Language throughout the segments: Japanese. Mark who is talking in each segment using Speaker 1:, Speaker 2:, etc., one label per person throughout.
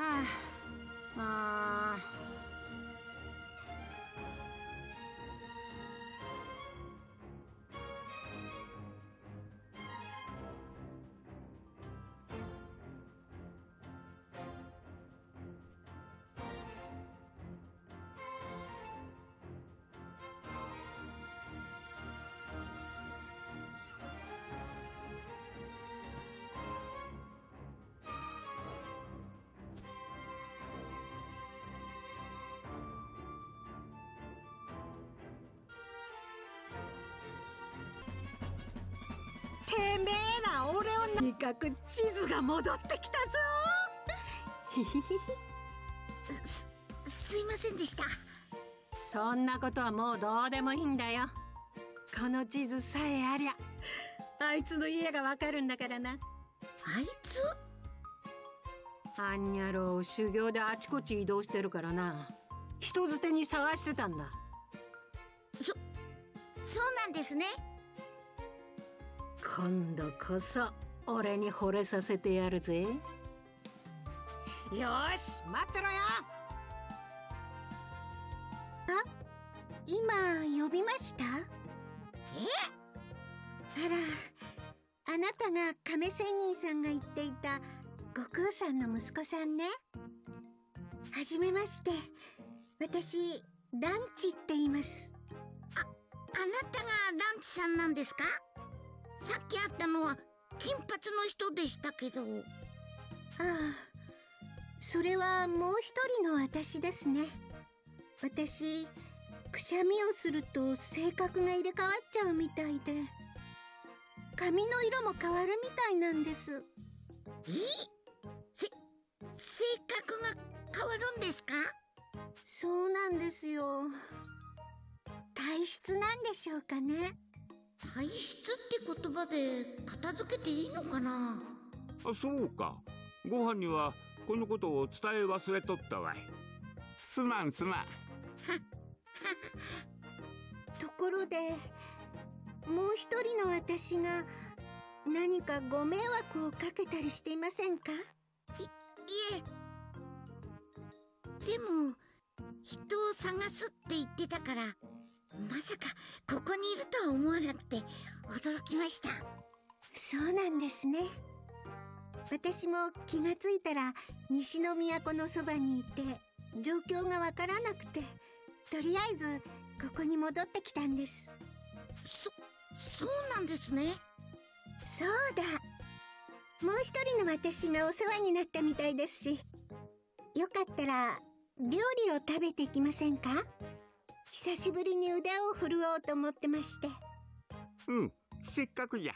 Speaker 1: ああてめえら俺をとにかく地図が戻ってきたぞ。
Speaker 2: すすいませんでした。
Speaker 1: そんなことはもうどうでもいいんだよ。この地図さえありゃあいつの家がわかるんだからな。あ
Speaker 2: いつ？
Speaker 1: あんにゃろう修行であちこち移動してるからな。人づてに探してたんだ。
Speaker 2: そそうなんですね
Speaker 1: 今度こそ俺に惚れさせてやるぜ。よし待ってろよ。
Speaker 3: あ今呼びました？
Speaker 2: え？
Speaker 3: あらあなたが亀仙人さんが言っていた悟空さんの息子さんね。はじめまして。私ランチって言います。
Speaker 2: ああなたがランチさんなんですか？さっき会ったのは金髪の人でしたけど。あ
Speaker 3: あそれはもう一人の私ですね。私くしゃみをすると性格が入れ替わっちゃうみたいで。髪の色も変わるみたいなんです。
Speaker 2: え？せ性格が変わるんですか？
Speaker 3: そうなんですよ。体質なんでしょうかね
Speaker 2: 体質って言葉で片付けていいのかな？
Speaker 4: あそうか。ご飯にはこのことを伝え忘れとったわい。すまんすまん。
Speaker 3: ところでもう一人の私が何かご迷惑をかけたりしていませんか？いい
Speaker 2: え。でも人を探すって言ってたからまさかここにいるとは思わなくて驚きました。
Speaker 3: そうなんですね。私も気がついたら西の都のそばにいて状況がわからなくてとりあえずここに戻ってきたんです。
Speaker 2: そそうなんですね。
Speaker 3: そうだ。もう一人の私がお世話になったみたいですしよかったら料理を食べていきませんか？久しぶりに腕を振るおうと思ってまして。
Speaker 4: うんせっかくじゃ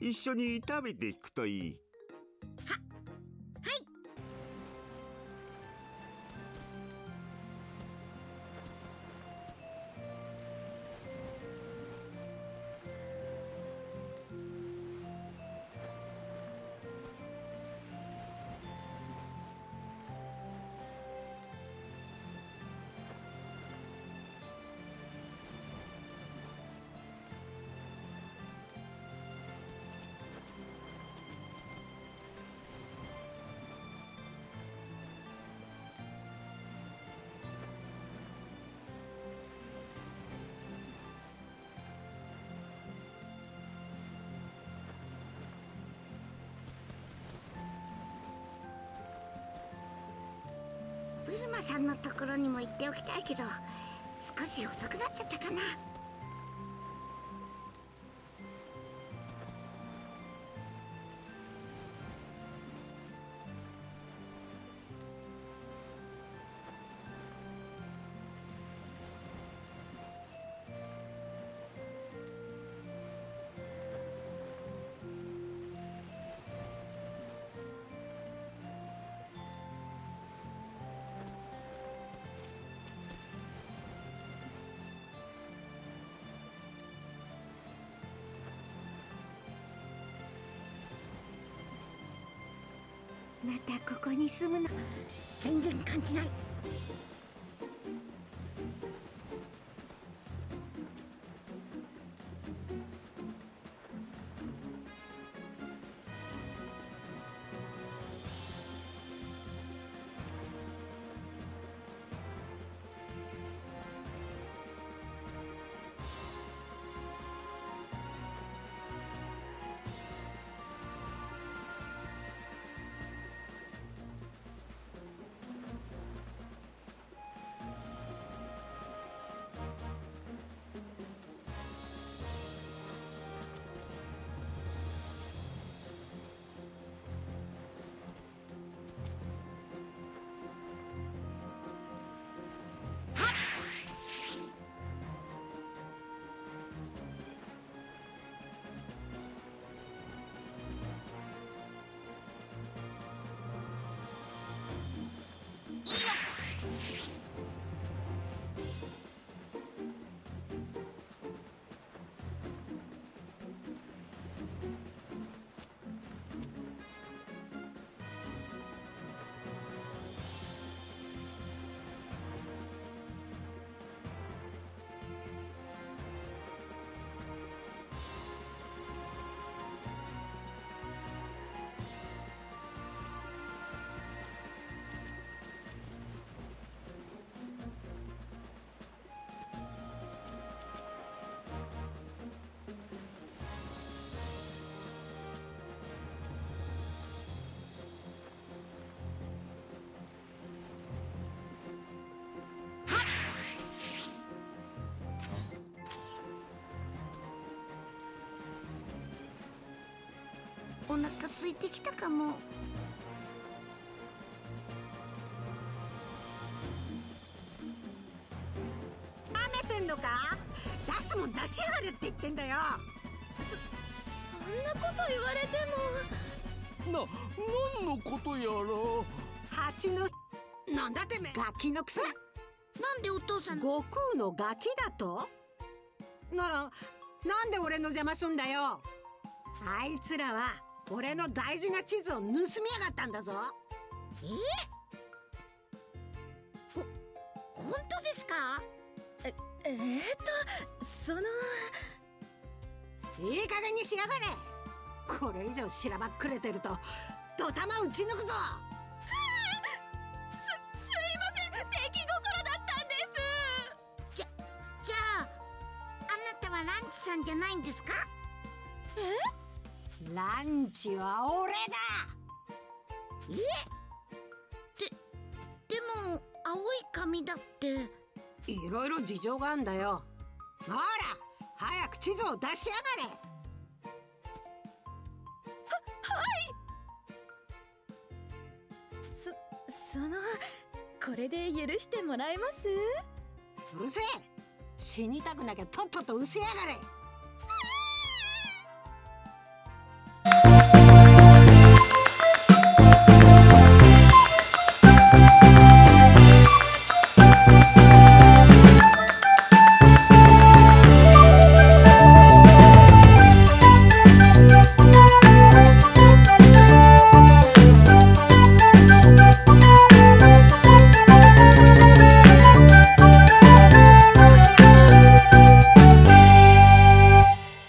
Speaker 4: 一緒に食べていくといい。
Speaker 2: ルマさんのところにも行っておきたいけど少し遅くなっちゃったかな。
Speaker 3: またここに住むの。
Speaker 2: 全然感じない。腹空いてきたかも。
Speaker 1: 舐めてんのか？出すもん出しやがれって言ってんだよ。
Speaker 5: そんなこと言われても。
Speaker 6: な何のことやら。
Speaker 1: 蜂のなんだてめえ。ガキのくせ。
Speaker 2: なんでお父さん
Speaker 1: 悟空のガキだと？ならなんで俺の邪魔すんだよ。あいつらは俺の大事な地図を盗みやがったんだぞ。
Speaker 2: え？ほ本当ですか？
Speaker 5: ええー、っとその。
Speaker 1: いい加減にしやがれ。これ以上しらばっくれてるとドタマ打ち抜くぞ。
Speaker 5: すすいません。出来心だったんです。
Speaker 2: じゃじゃああなたはランチさんじゃないんですか？
Speaker 1: ランチは俺だ。
Speaker 2: え。ででも青い髪だって。
Speaker 1: いろいろ事情があんだよ。ほら早く地図を出しやがれ。
Speaker 5: そそのこれで許してもらえます？
Speaker 1: うるせえ。死にたくなきゃとっとと失せやがれ